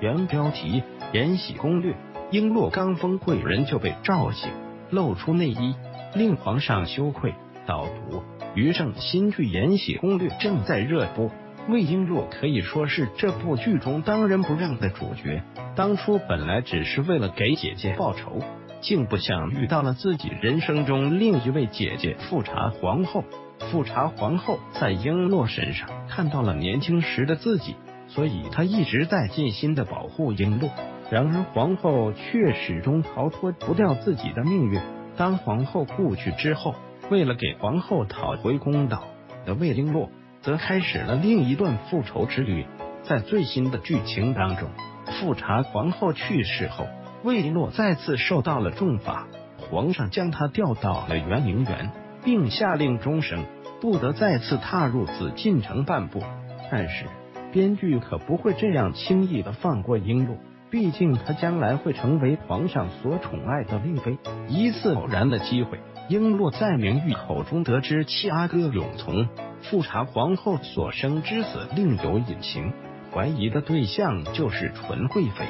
原标题《延禧攻略》，璎珞刚封贵人就被召醒，露出内衣，令皇上羞愧。导读：于正新剧《延禧攻略》正在热播，魏璎珞可以说是这部剧中当仁不让的主角。当初本来只是为了给姐姐报仇，竟不想遇到了自己人生中另一位姐姐富察皇后。富察皇后在璎珞身上看到了年轻时的自己，所以他一直在尽心的保护璎珞。然而皇后却始终逃脱不掉自己的命运。当皇后故去之后，为了给皇后讨回公道的魏璎珞，则开始了另一段复仇之旅。在最新的剧情当中，富察皇后去世后，魏璎珞再次受到了重罚，皇上将她调到了圆明园，并下令终生不得再次踏入紫禁城半步。但是编剧可不会这样轻易的放过璎珞，毕竟她将来会成为皇上所宠爱的令妃。一次偶然的机会。璎珞在明玉口中得知七阿哥永从富察皇后所生之子另有隐情，怀疑的对象就是纯贵妃。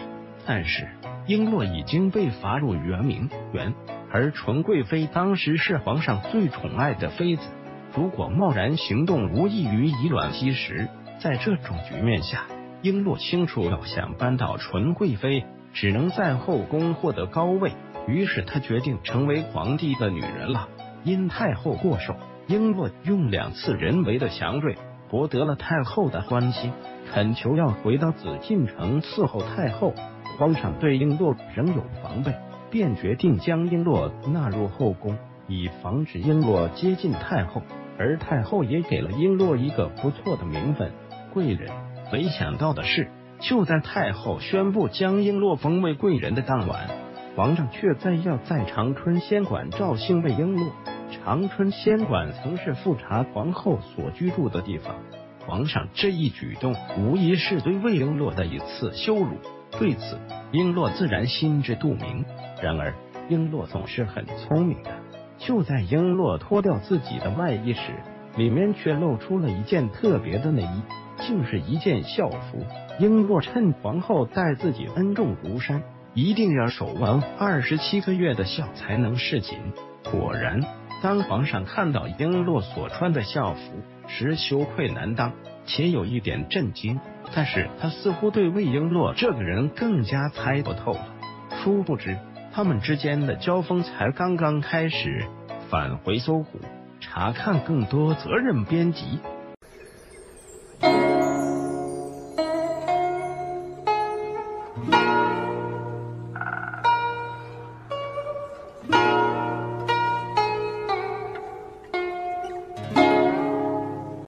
但是璎珞已经被罚入圆明园，而纯贵妃当时是皇上最宠爱的妃子，如果贸然行动，无异于以卵击石。在这种局面下，璎珞清楚要想扳倒纯贵妃，只能在后宫获得高位。于是他决定成为皇帝的女人了。因太后过寿，璎珞用两次人为的祥瑞博得了太后的欢心，恳求要回到紫禁城伺候太后。皇上对璎珞仍有防备，便决定将璎珞纳入后宫，以防止璎珞接近太后。而太后也给了璎珞一个不错的名分——贵人。没想到的是，就在太后宣布将璎珞封为贵人的当晚。皇上却在要在长春仙馆召幸魏璎珞。长春仙馆曾是富察皇后所居住的地方。皇上这一举动无疑是对魏璎珞的一次羞辱。对此，璎珞自然心知肚明。然而，璎珞总是很聪明的。就在璎珞脱掉自己的外衣时，里面却露出了一件特别的内衣，竟是一件校服。璎珞趁皇后待自己恩重如山。一定要守完二十七个月的孝才能侍寝。果然，当皇上看到璎珞所穿的校服时，羞愧难当，且有一点震惊。但是他似乎对魏璎珞这个人更加猜不透了。殊不知，他们之间的交锋才刚刚开始。返回搜狐，查看更多责任编辑。